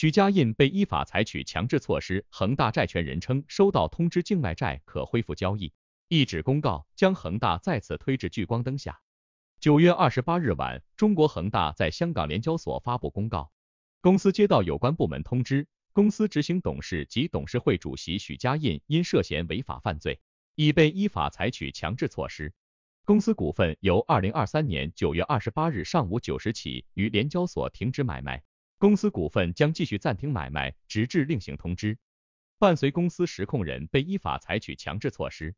许家印被依法采取强制措施，恒大债权人称收到通知，境外债可恢复交易。一纸公告将恒大再次推至聚光灯下。九月二十八日晚，中国恒大在香港联交所发布公告，公司接到有关部门通知，公司执行董事及董事会主席许家印因涉嫌违法犯罪，已被依法采取强制措施。公司股份由二零二三年九月二十八日上午九时起于联交所停止买卖，公司股份将继续暂停买卖，直至另行通知。伴随公司实控人被依法采取强制措施。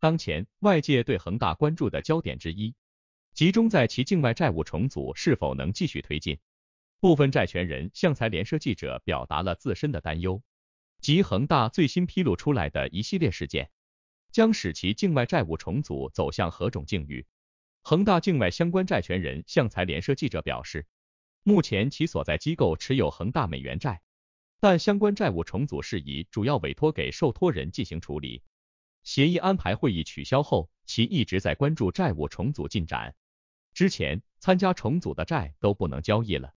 当前外界对恒大关注的焦点之一，集中在其境外债务重组是否能继续推进。部分债权人向财联社记者表达了自身的担忧，即恒大最新披露出来的一系列事件，将使其境外债务重组走向何种境遇。恒大境外相关债权人向财联社记者表示，目前其所在机构持有恒大美元债，但相关债务重组事宜主要委托给受托人进行处理。协议安排会议取消后，其一直在关注债务重组进展。之前参加重组的债都不能交易了，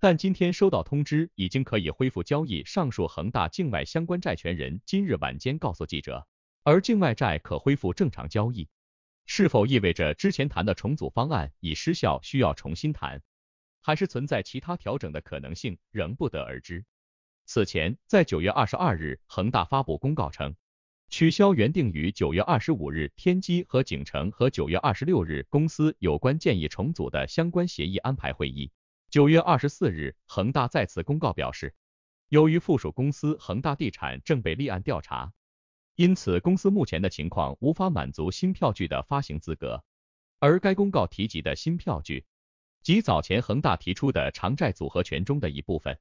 但今天收到通知，已经可以恢复交易。上述恒大境外相关债权人今日晚间告诉记者，而境外债可恢复正常交易，是否意味着之前谈的重组方案已失效，需要重新谈，还是存在其他调整的可能性，仍不得而知。此前，在九月二十二日，恒大发布公告称。取消原定于九月二十五日天基和景城和九月二十六日公司有关建议重组的相关协议安排会议。九月二十四日，恒大再次公告表示，由于附属公司恒大地产正被立案调查，因此公司目前的情况无法满足新票据的发行资格。而该公告提及的新票据，即早前恒大提出的偿债组合拳中的一部分，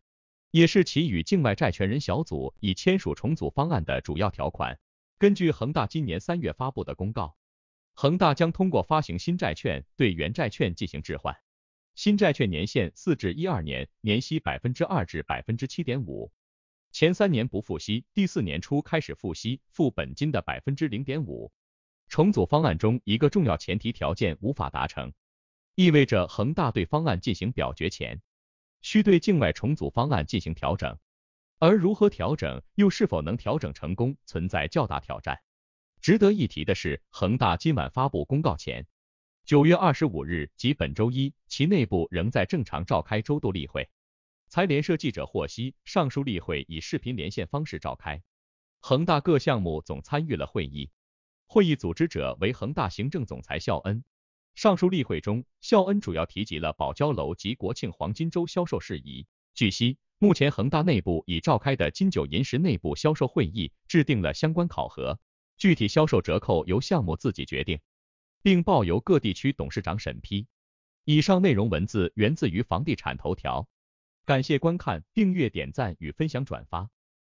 也是其与境外债权人小组已签署重组方案的主要条款。根据恒大今年三月发布的公告，恒大将通过发行新债券对原债券进行置换。新债券年限四至一二年，年息百分之二至百分之七点五，前三年不付息，第四年初开始付息，付本金的百分之零点五。重组方案中一个重要前提条件无法达成，意味着恒大对方案进行表决前，需对境外重组方案进行调整。而如何调整，又是否能调整成功，存在较大挑战。值得一提的是，恒大今晚发布公告前，九月二十五日即本周一，其内部仍在正常召开周度例会。财联社记者获悉，上述例会以视频连线方式召开，恒大各项目总参与了会议，会议组织者为恒大行政总裁肖恩。上述例会中，肖恩主要提及了保交楼及国庆黄金周销售事宜。据悉。目前恒大内部已召开的金九银十内部销售会议制定了相关考核，具体销售折扣由项目自己决定，并报由各地区董事长审批。以上内容文字源自于房地产头条，感谢观看、订阅、点赞与分享转发。